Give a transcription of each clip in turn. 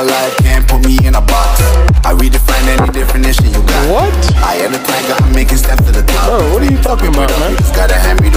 alive, can't put me in a box. I redefine any definition you got. What? I am the tiger, I'm making steps to the top. Bro, what are you talking about, man? You just gotta hand me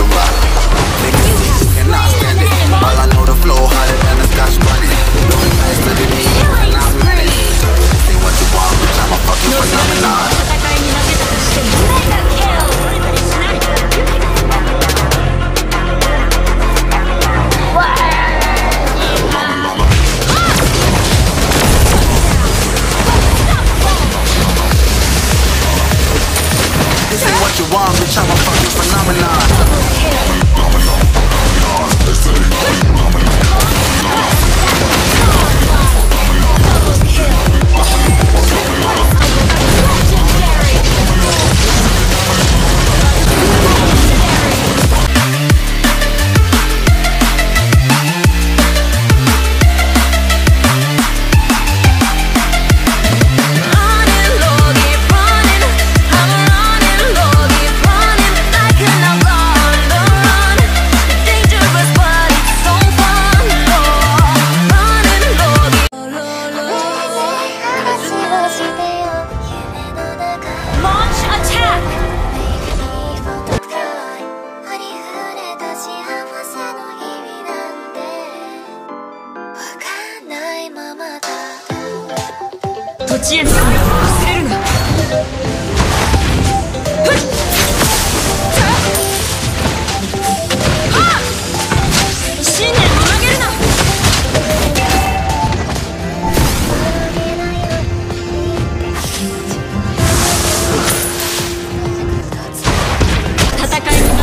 負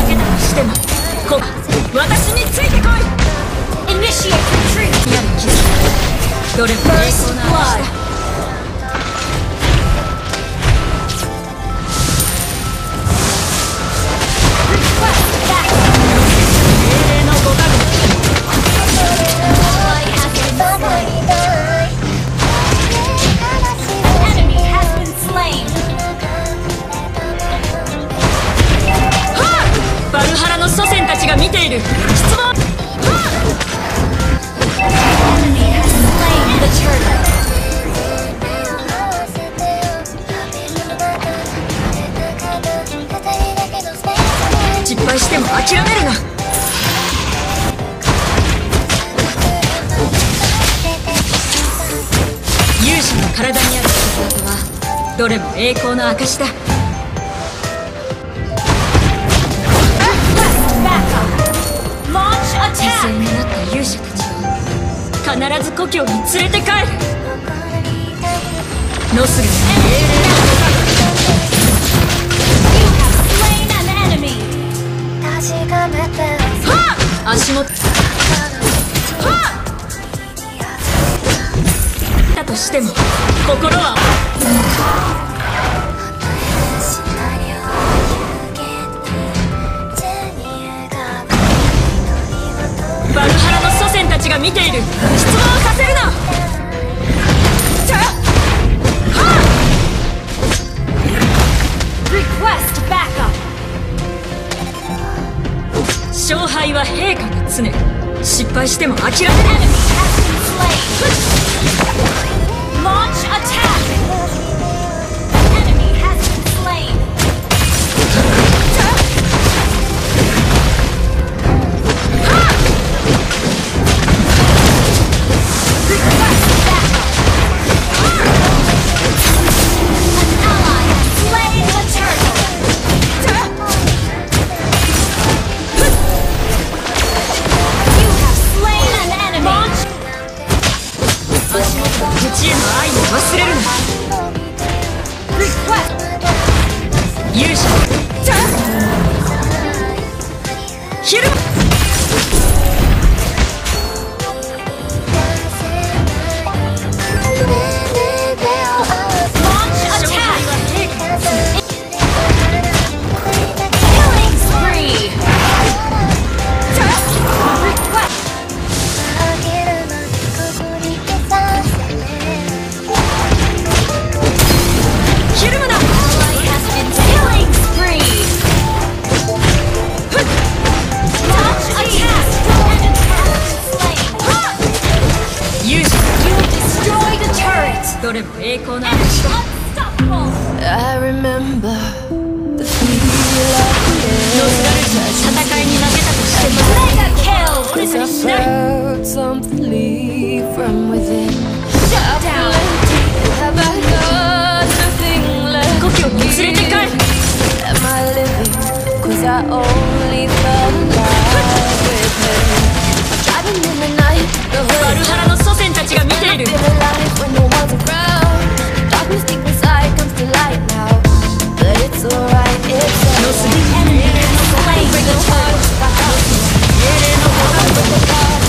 けたとしてもこ私についてこい。Initiate retreat 矢の傷どれどれも栄光の証だ。犠牲になった勇者たちを必ず故郷に連れて帰る。ノス足元しても心は。バルハラの祖先たちが見ている。質問させるな。じゃあ。はあ Request backup. 勝敗は陛下の常。失敗しても諦めない out something from within. Shut down. Have I got nothing left? Am I living? Cause I only fell alive with him. I'm driving in the night. The hood. I'm alive when no one's around. Darkness deep inside comes to light now. But it's alright. It's alright. Bring No heart. I will come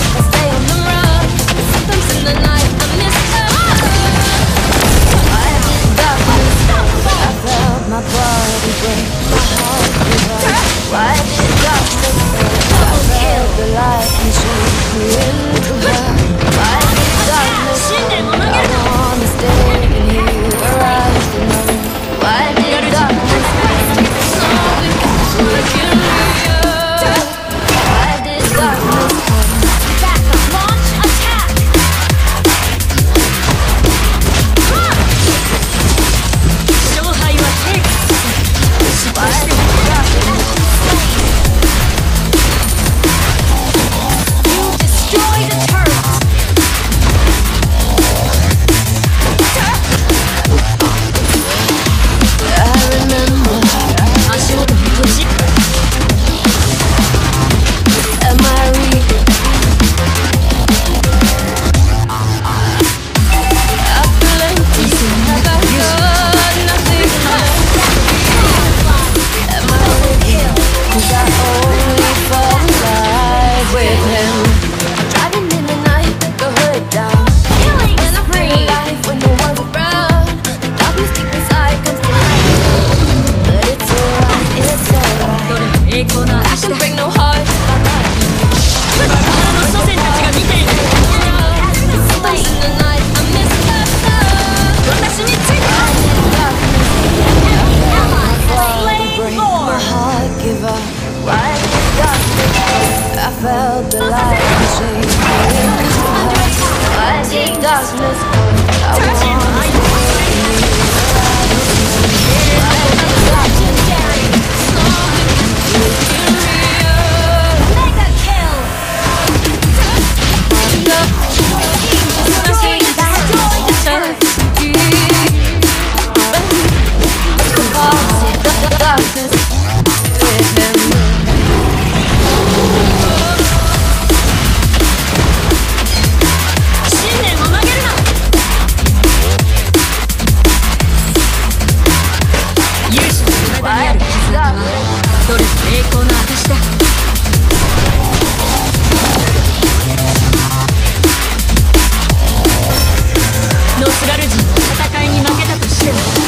Shit.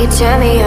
you turn me